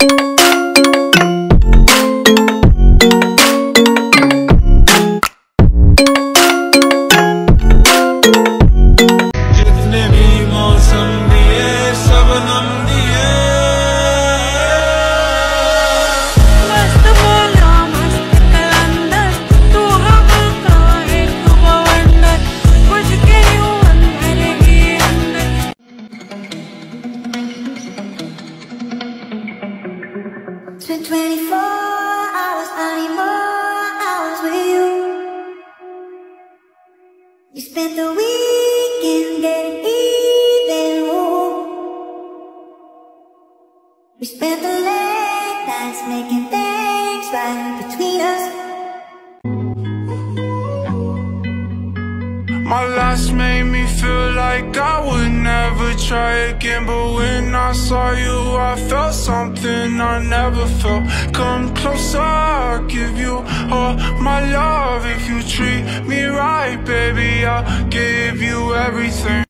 Música Spent 24 hours, I need more hours with you. You spent the weekend getting even. Ooh. We spent the late nights making things right between us. My last made me feel like I try again But when I saw you I felt something I never felt. Come closer, I'll give you all my love. If you treat me right, baby, I'll give you everything